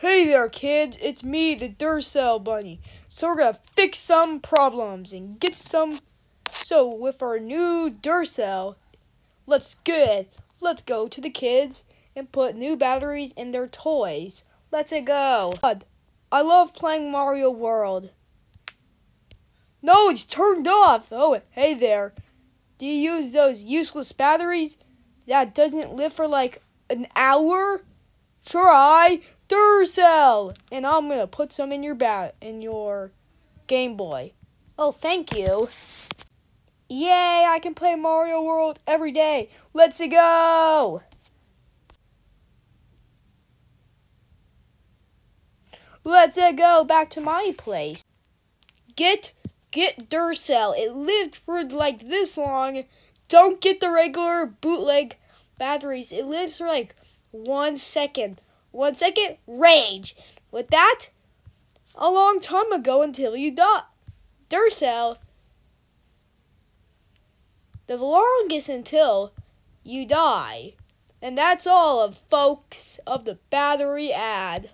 Hey there, kids. It's me, the Duracell Bunny. So we're gonna fix some problems and get some. So with our new Duracell, let's good. Let's go to the kids and put new batteries in their toys. Let's go. I love playing Mario World. No, it's turned off. Oh, hey there. Do you use those useless batteries that doesn't live for like an hour? Try Duracell, and I'm gonna put some in your bat in your Game Boy. Oh, thank you. Yay! I can play Mario World every day. Let's go. Let's go back to my place. Get get Duracell. It lived for like this long. Don't get the regular bootleg batteries. It lives for like one second. One second, rage. With that, a long time ago until you die. Duracell, the longest until you die. And that's all of folks of the battery ad.